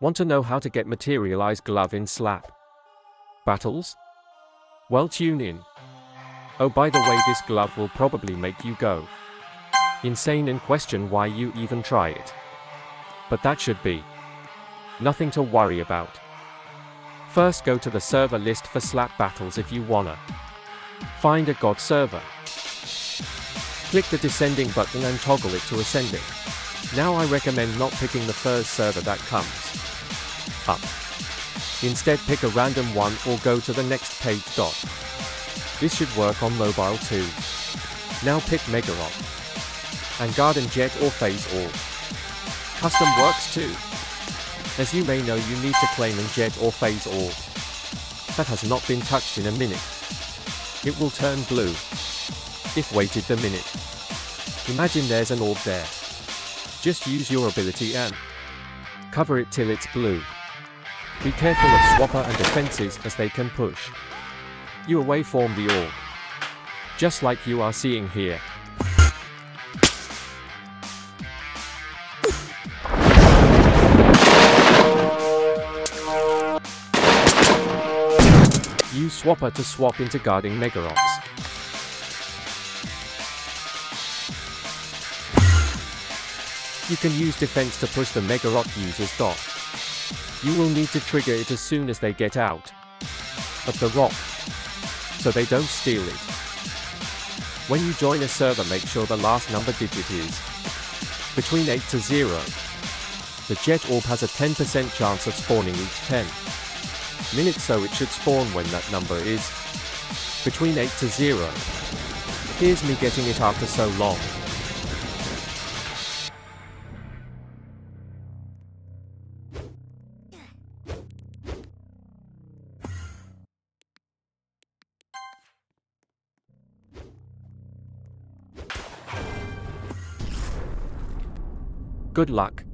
Want to know how to get materialized glove in slap? Battles? Well tune in. Oh by the way this glove will probably make you go insane and question why you even try it. But that should be nothing to worry about. First go to the server list for slap battles if you wanna find a god server. Click the descending button and toggle it to ascending. Now I recommend not picking the first server that comes up. Instead pick a random one or go to the next page dot. This should work on mobile too. Now pick Megarock. And Garden Jet or Phase Orb. Custom works too. As you may know you need to claim and Jet or Phase Orb. That has not been touched in a minute. It will turn blue. If waited the minute. Imagine there's an orb there. Just use your ability and cover it till it's blue. Be careful of swapper and defenses as they can push you away from the orb. Just like you are seeing here. Use swapper to swap into guarding Megarocks. You can use defense to push the Megarock user's dot. You will need to trigger it as soon as they get out of the rock, so they don't steal it. When you join a server make sure the last number digit is between 8 to 0. The jet orb has a 10% chance of spawning each 10 minutes so it should spawn when that number is between 8 to 0. Here's me getting it after so long. Good luck.